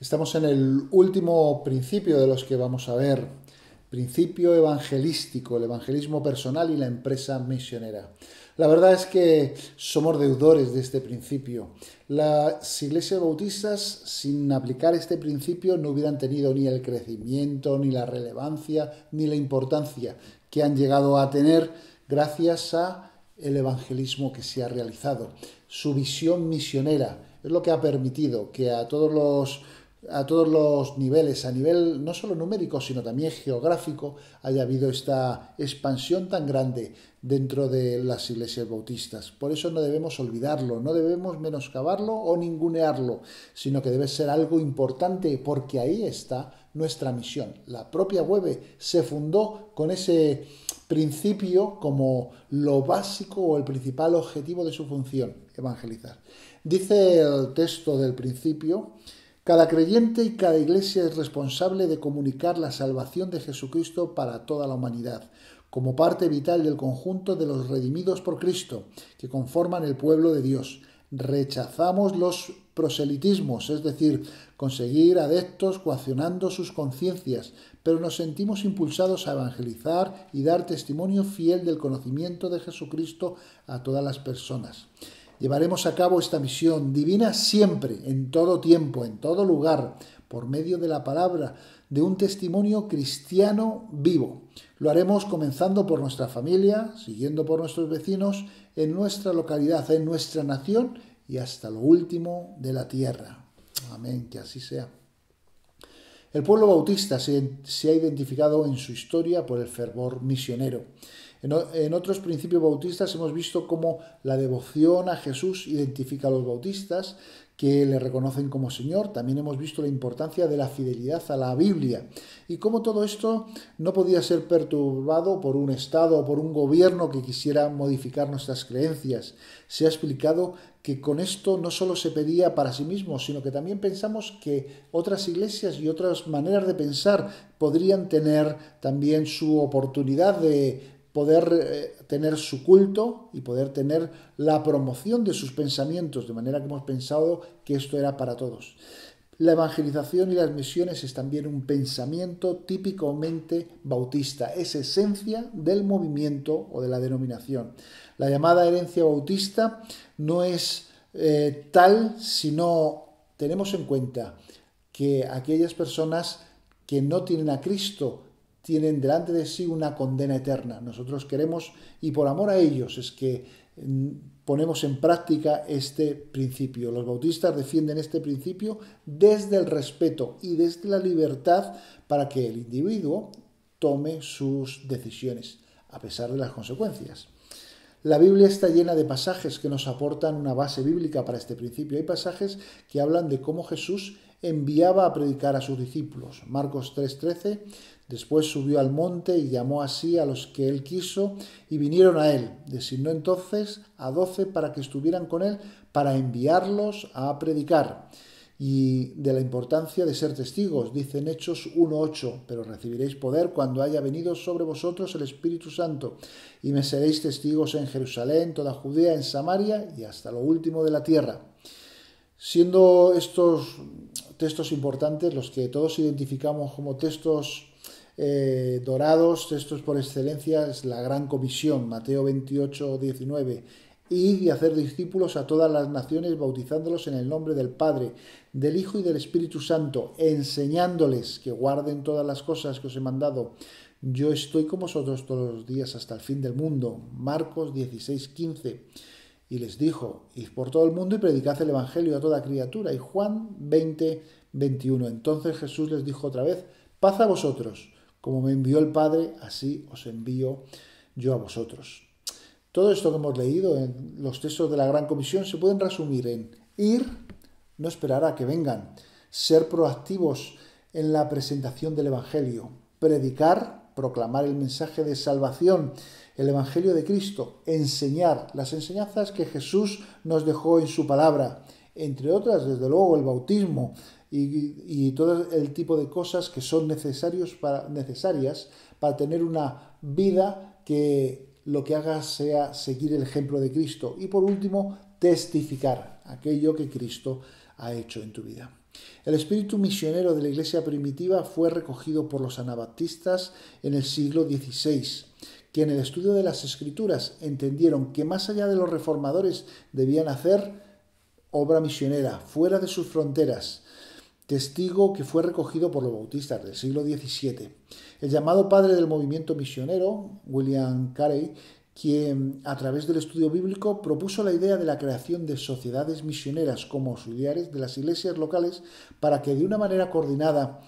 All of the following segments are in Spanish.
Estamos en el último principio de los que vamos a ver, principio evangelístico, el evangelismo personal y la empresa misionera. La verdad es que somos deudores de este principio. Las iglesias bautistas, sin aplicar este principio, no hubieran tenido ni el crecimiento, ni la relevancia, ni la importancia que han llegado a tener gracias a el evangelismo que se ha realizado. Su visión misionera es lo que ha permitido que a todos los a todos los niveles, a nivel no solo numérico, sino también geográfico, haya habido esta expansión tan grande dentro de las iglesias bautistas. Por eso no debemos olvidarlo, no debemos menoscabarlo o ningunearlo, sino que debe ser algo importante porque ahí está nuestra misión. La propia web se fundó con ese principio como lo básico o el principal objetivo de su función, evangelizar. Dice el texto del principio, cada creyente y cada iglesia es responsable de comunicar la salvación de Jesucristo para toda la humanidad, como parte vital del conjunto de los redimidos por Cristo, que conforman el pueblo de Dios. Rechazamos los proselitismos, es decir, conseguir adeptos coaccionando sus conciencias, pero nos sentimos impulsados a evangelizar y dar testimonio fiel del conocimiento de Jesucristo a todas las personas. Llevaremos a cabo esta misión divina siempre, en todo tiempo, en todo lugar, por medio de la palabra, de un testimonio cristiano vivo. Lo haremos comenzando por nuestra familia, siguiendo por nuestros vecinos, en nuestra localidad, en nuestra nación y hasta lo último de la tierra. Amén, que así sea. El pueblo bautista se, ha identificado en su historia por el fervor misionero. En, otros principios bautistas hemos visto cómo la devoción a Jesús identifica a los bautistas, que le reconocen como Señor. También hemos visto la importancia de la fidelidad a la Biblia y cómo todo esto no podía ser perturbado por un Estado o por un gobierno que quisiera modificar nuestras creencias. Se ha explicado que con esto no solo se pedía para sí mismo, sino que también pensamos que otras iglesias y otras maneras de pensar podrían tener también su oportunidad de poder eh, tener su culto y poder tener la promoción de sus pensamientos, de manera que hemos pensado que esto era para todos. La evangelización y las misiones es también un pensamiento típicamente bautista, es esencia del movimiento o de la denominación. La llamada herencia bautista no es eh, tal si no tenemos en cuenta que aquellas personas que no tienen a Cristo tienen delante de sí una condena eterna. Nosotros queremos, y por amor a ellos, es que mm, ponemos en práctica este principio. Los bautistas defienden este principio desde el respeto y desde la libertad para que el individuo tome sus decisiones, a pesar de las consecuencias. La Biblia está llena de pasajes que nos aportan una base bíblica para este principio. Hay pasajes que hablan de cómo Jesús enviaba a predicar a sus discípulos. Marcos 3:13 Después subió al monte y llamó así a los que él quiso y vinieron a él. Designó entonces a doce para que estuvieran con él para enviarlos a predicar. Y de la importancia de ser testigos, dice en Hechos 1.8, pero recibiréis poder cuando haya venido sobre vosotros el Espíritu Santo, y me seréis testigos en Jerusalén, toda Judea, en Samaria y hasta lo último de la tierra. Siendo estos textos importantes los que todos identificamos como textos eh, dorados, textos por excelencia, es la gran comisión, Mateo 28, 19. Ir y hacer discípulos a todas las naciones, bautizándolos en el nombre del Padre, del Hijo y del Espíritu Santo, enseñándoles que guarden todas las cosas que os he mandado. Yo estoy con vosotros todos los días hasta el fin del mundo. Marcos 16, 15. Y les dijo, id por todo el mundo y predicad el Evangelio a toda criatura. Y Juan 20, 21. Entonces Jesús les dijo otra vez, paz a vosotros. Como me envió el Padre, así os envío yo a vosotros. Todo esto que hemos leído en los textos de la Gran Comisión se pueden resumir en ir, no esperar a que vengan, ser proactivos en la presentación del Evangelio, predicar, proclamar el mensaje de salvación, el Evangelio de Cristo, enseñar las enseñanzas que Jesús nos dejó en su palabra, entre otras, desde luego, el bautismo, y, todo el tipo de cosas que son necesarios para, necesarias para tener una vida que lo que haga sea seguir el ejemplo de Cristo. Y por último, testificar aquello que Cristo ha hecho en tu vida. El espíritu misionero de la iglesia primitiva fue recogido por los anabaptistas en el siglo XVI, que en el estudio de las escrituras entendieron que más allá de los reformadores debían hacer obra misionera fuera de sus fronteras, testigo que fue recogido por los bautistas del siglo XVII. El llamado padre del movimiento misionero, William Carey, quien a través del estudio bíblico propuso la idea de la creación de sociedades misioneras como auxiliares de las iglesias locales para que de una manera coordinada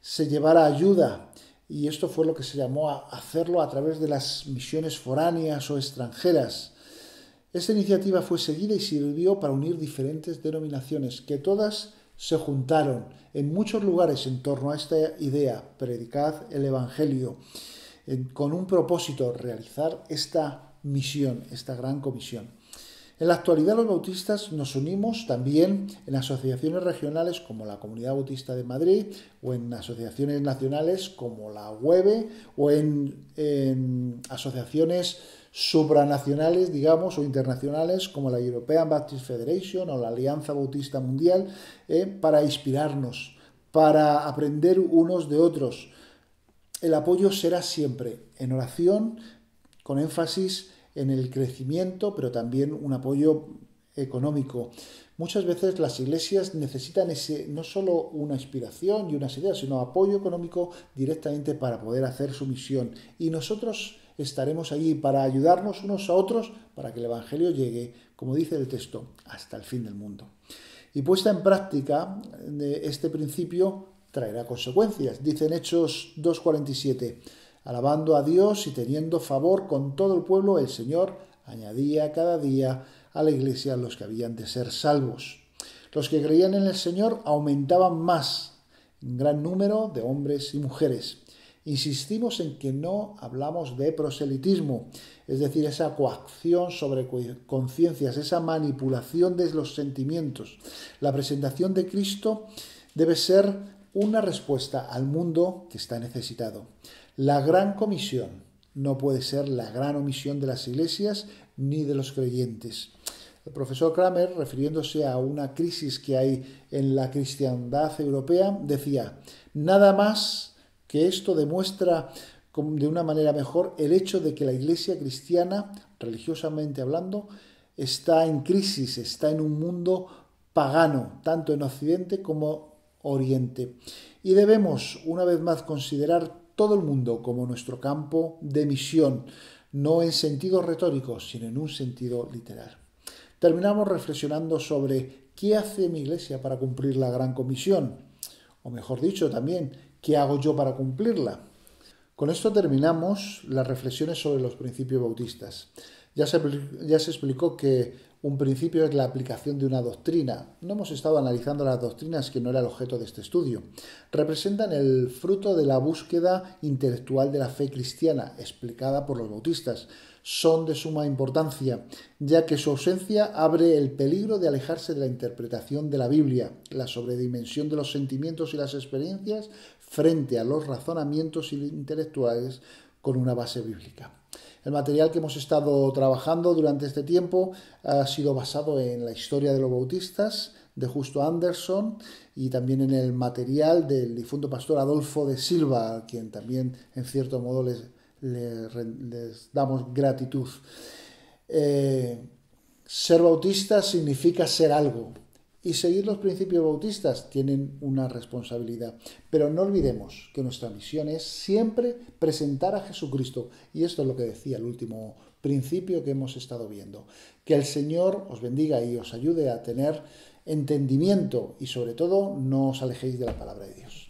se llevara ayuda y esto fue lo que se llamó a hacerlo a través de las misiones foráneas o extranjeras. Esta iniciativa fue seguida y sirvió para unir diferentes denominaciones que todas se juntaron en muchos lugares en torno a esta idea, predicad el Evangelio, con un propósito, realizar esta misión, esta gran comisión. En la actualidad los bautistas nos unimos también en asociaciones regionales como la Comunidad Bautista de Madrid o en asociaciones nacionales como la UEBE o en, asociaciones supranacionales, digamos, o internacionales como la European Baptist Federation o la Alianza Bautista Mundial, eh, para inspirarnos, para aprender unos de otros. El apoyo será siempre en oración, con énfasis en el crecimiento, pero también un apoyo económico. Muchas veces las iglesias necesitan ese, no solo una inspiración y unas ideas, sino apoyo económico directamente para poder hacer su misión. Y nosotros estaremos allí para ayudarnos unos a otros para que el Evangelio llegue, como dice el texto, hasta el fin del mundo. Y puesta en práctica de este principio traerá consecuencias. Dice en Hechos 2.47, alabando a Dios y teniendo favor con todo el pueblo, el Señor añadía cada día a la iglesia los que habían de ser salvos. Los que creían en el Señor aumentaban más en gran número de hombres y mujeres. Insistimos en que no hablamos de proselitismo, es decir, esa coacción sobre conciencias, esa manipulación de los sentimientos. La presentación de Cristo debe ser una respuesta al mundo que está necesitado. La gran comisión no puede ser la gran omisión de las iglesias ni de los creyentes. El profesor Kramer, refiriéndose a una crisis que hay en la cristiandad europea, decía, nada más que esto demuestra de una manera mejor el hecho de que la iglesia cristiana, religiosamente hablando, está en crisis, está en un mundo pagano, tanto en Occidente como Oriente. Y debemos, una vez más, considerar todo el mundo como nuestro campo de misión, no en sentido retórico, sino en un sentido literal. Terminamos reflexionando sobre qué hace mi iglesia para cumplir la gran comisión, o mejor dicho también, qué hago yo para cumplirla. Con esto terminamos las reflexiones sobre los principios bautistas. Ya se, ya se explicó que un principio es la aplicación de una doctrina. No hemos estado analizando las doctrinas, que no era el objeto de este estudio. Representan el fruto de la búsqueda intelectual de la fe cristiana, explicada por los bautistas. Son de suma importancia, ya que su ausencia abre el peligro de alejarse de la interpretación de la Biblia, la sobredimensión de los sentimientos y las experiencias frente a los razonamientos intelectuales con una base bíblica. El material que hemos estado trabajando durante este tiempo ha sido basado en la historia de los bautistas de Justo Anderson y también en el material del difunto pastor Adolfo de Silva, a quien también en cierto modo les, damos gratitud. Eh, ser bautista significa ser algo, y seguir los principios bautistas tienen una responsabilidad. Pero no olvidemos que nuestra misión es siempre presentar a Jesucristo. Y esto es lo que decía el último principio que hemos estado viendo. Que el Señor os bendiga y os ayude a tener entendimiento y sobre todo no os alejéis de la palabra de Dios.